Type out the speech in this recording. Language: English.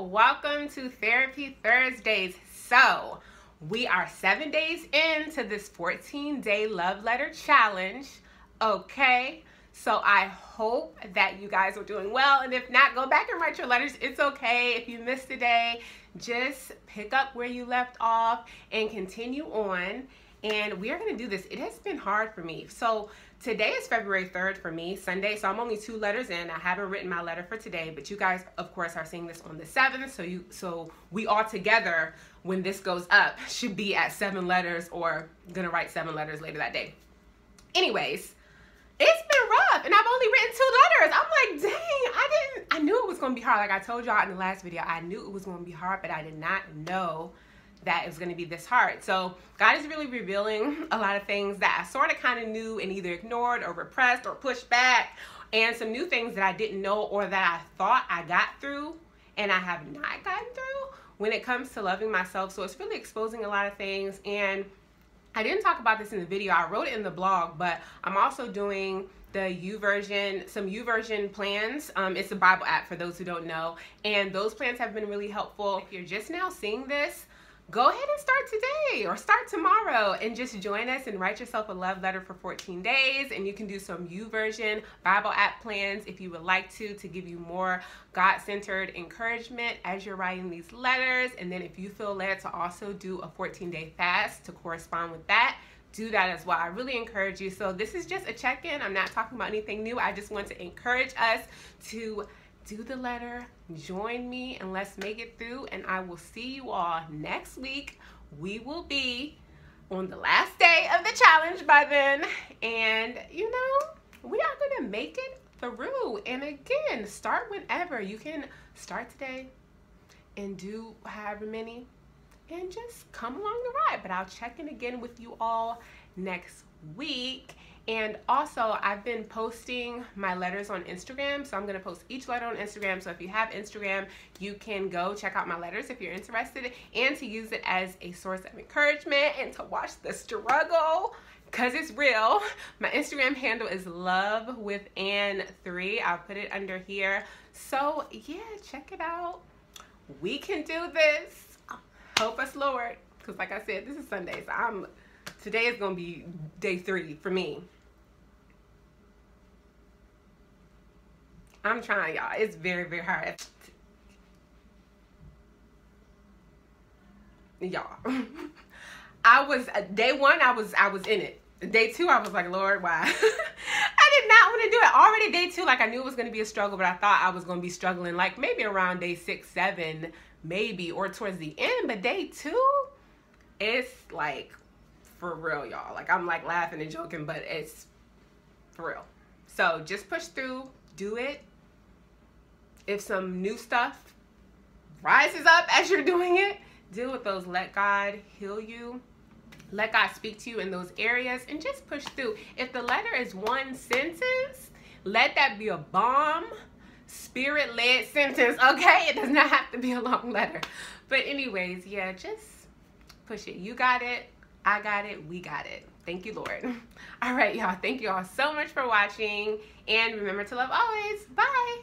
welcome to Therapy Thursdays. So, we are seven days into this 14 day love letter challenge. Okay, so I hope that you guys are doing well. And if not, go back and write your letters. It's okay if you missed a day. Just pick up where you left off and continue on. And we are going to do this. It has been hard for me. So today is February 3rd for me, Sunday. So I'm only two letters in. I haven't written my letter for today, but you guys, of course, are seeing this on the 7th. So you, so we all together, when this goes up, should be at seven letters or going to write seven letters later that day. Anyways, it's been rough and I've only written two letters. I'm like, dang, I didn't, I knew it was going to be hard. Like I told y'all in the last video, I knew it was going to be hard, but I did not know that it was going to be this hard. So God is really revealing a lot of things that I sort of kind of knew and either ignored or repressed or pushed back and some new things that I didn't know or that I thought I got through and I have not gotten through when it comes to loving myself. So it's really exposing a lot of things and I didn't talk about this in the video. I wrote it in the blog, but I'm also doing the YouVersion, some YouVersion plans. Um, it's a Bible app for those who don't know. And those plans have been really helpful. If you're just now seeing this, go ahead and start today or start tomorrow and just join us and write yourself a love letter for 14 days. And you can do some YouVersion bible app plans if you would like to to give you more god-centered encouragement as you're writing these letters. And then if you feel led to also do a 14 day fast to correspond with that do that as well. I really encourage you. So this is just a check-in. I'm not talking about anything new. I just want to encourage us to do the letter, join me, and let's make it through. And I will see you all next week. We will be on the last day of the challenge by then. And, you know, we are to make it through. And again, start whenever. You can start today and do however many and just come along the ride. But I'll check in again with you all next week. And also, I've been posting my letters on Instagram. So I'm going to post each letter on Instagram. So if you have Instagram, you can go check out my letters if you're interested and to use it as a source of encouragement and to watch the struggle because it's real. My Instagram handle is love with Ann 3. I'll put it under here. So yeah, check it out. We can do this. Help us, Lord. Because like I said, this is Sunday. So I'm today is gonna be day three for me. I'm trying, y'all. It's very, very hard. Y'all. I was uh, day one, I was I was in it. Day two, I was like, Lord, why? I did not want to do it. Already day two, like I knew it was gonna be a struggle, but I thought I was gonna be struggling like maybe around day six, seven, maybe, or towards the end. But day two, it's like for real, y'all. Like I'm like laughing and joking, but it's for real. So just push through, do it, if some new stuff rises up as you're doing it, deal with those. Let God heal you. Let God speak to you in those areas and just push through. If the letter is one sentence, let that be a bomb, spirit led sentence, okay? It does not have to be a long letter. But, anyways, yeah, just push it. You got it. I got it. We got it. Thank you, Lord. All right, y'all. Thank you all so much for watching. And remember to love always. Bye.